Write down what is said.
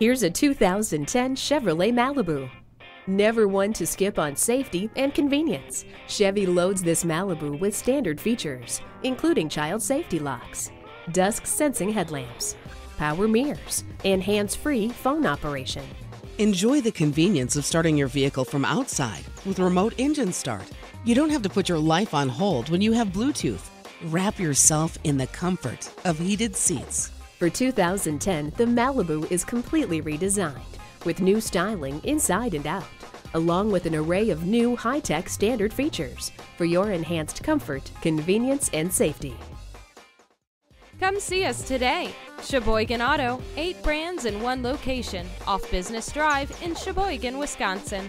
Here's a 2010 Chevrolet Malibu. Never one to skip on safety and convenience, Chevy loads this Malibu with standard features, including child safety locks, dusk sensing headlamps, power mirrors, and hands-free phone operation. Enjoy the convenience of starting your vehicle from outside with remote engine start. You don't have to put your life on hold when you have Bluetooth. Wrap yourself in the comfort of heated seats. For 2010, the Malibu is completely redesigned with new styling inside and out, along with an array of new high-tech standard features for your enhanced comfort, convenience, and safety. Come see us today. Sheboygan Auto, eight brands in one location, off Business Drive in Sheboygan, Wisconsin.